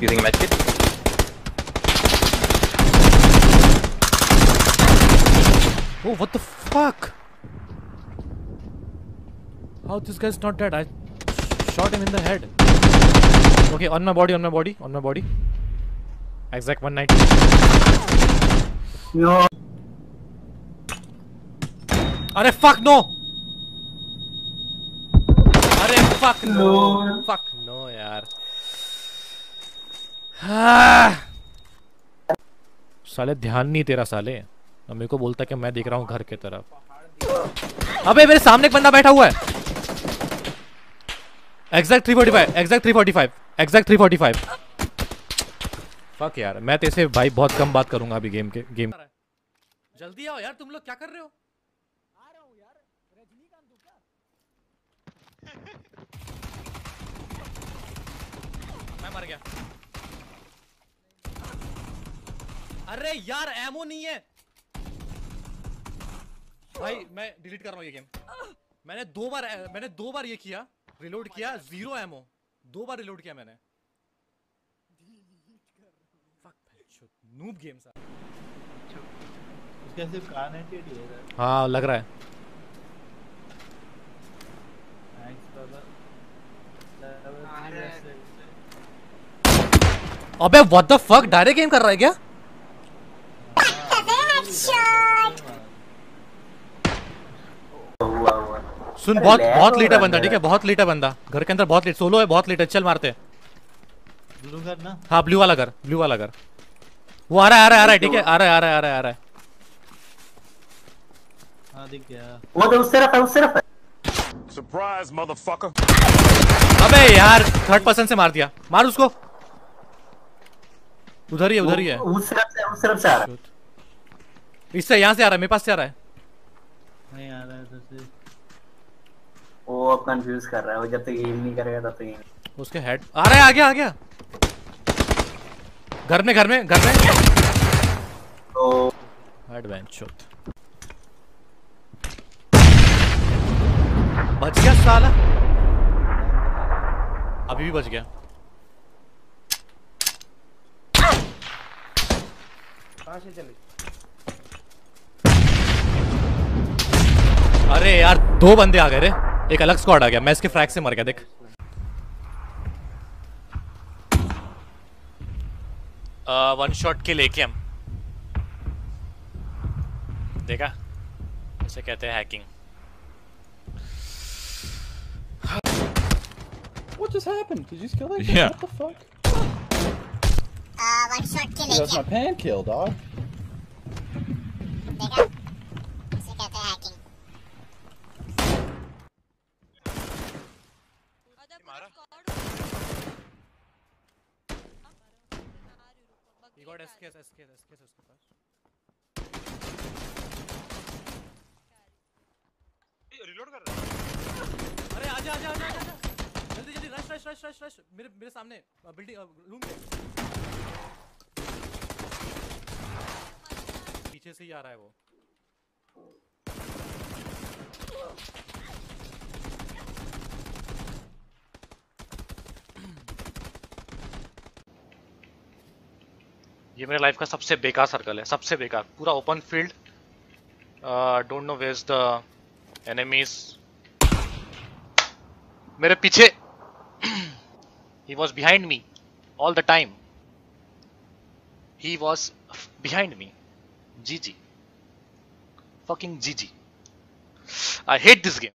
Using a medkit. Oh, what the fuck? How this guy's not dead? I shot him in the head. Okay, on my body, on my body, on my body. Exact 190. No. अरे fuck no! अरे fuck no! No. Fuck no यार. हाँ। साले, ध्यान नहीं तेरा साले. अब मेरे को बोलता कि मैं देख रहा हूँ घर के तरफ़. अबे, मेरे सामने एक बंदा बैठा हुआ है. एग्जैक्ट 345 एग्जैक्ट 345 एग्जैक्ट 345 फक यार, मैं तेरे से भाई बहुत कम बात करूँगा अभी गेम के गेम जल्दी आओ यार, तुम लोग क्या कर रहे हो मैं मर गया अरे यार एमो नहीं है। भाई मैं डिलीट कर रहा हूँ ये गेम मैंने दो बार मैंने दो बार ये किया रिलोड किया ज़ीरो एमो दो बार रिलोड किया मैंने। नूब गेम सा उसका सिर्फ़ कान है टेढ़ी है। हाँ लग रहा है। थैंक्स बाबा लेवल अरे। 3 वैसे अबे what the fuck direct game कर रहा है क्या हुआ हुआ सुन बहुत बहुत हो लेट है बंदा ठीक है बहुत लेट है बंदा घर के अंदर बहुत लेट सोलो है बहुत लेट है चल मारते ब्लू कर ना हाँ ब्लू वाला घर ब्लू वाला घर वो आ रहा है आ रहा है आ रहा है ठीक है आ रहा है आ रहा है आ रहा है आ रहा है हाँ दिख गया वो तो उस तरफ़ है उस तरफ़ है Surprise, motherfucker. अबे यार थर्ड पर्सन से मार दिया मार उसको उधर ही है उधर ही है उस तरफ़ से उस तरफ़ से आ रहा है इससे यहाँ से आ रहा है मेरे पास से आ रहा है नहीं आ रहा है तो वो अब कंफ्यूज कर रहा है वो जब तक हील नहीं करेगा तब तक उसके हेड आ रहा है आ गया आ गया। घर में घर में घर में। तो एडवेंचर बच गया साला। अभी भी बच गया। कहाँ से चले? अरे यार दो बंदे आ गए रे। एक अलग स्क्वाड आ गया मैं इसके फ्रैग से मर गया देख वन शॉट के लेके हम देखा इसे कहते हैं hacking What just happened? Did you just kill that guy? Yeah. What the fuck? Uh, one shot kill That's my pan kill, dog. देखा इसे कहते हैं hacking. He got SKS, SKS, SKS उसके पास Reload कर रहा अरे आजा आजा आजा आजा जल्दी जल्दी rush rush rush rush rush मेरे मेरे सामने बिल्डिंग रूम पे। पीछे से ही आ रहा है वो। ये मेरे लाइफ का सबसे बेकार सर्कल है, सबसे बेकार, पूरा open field don't know where's the enemies मेरे पीछे he was behind me all the time he was behind me G G fucking G G I hate this game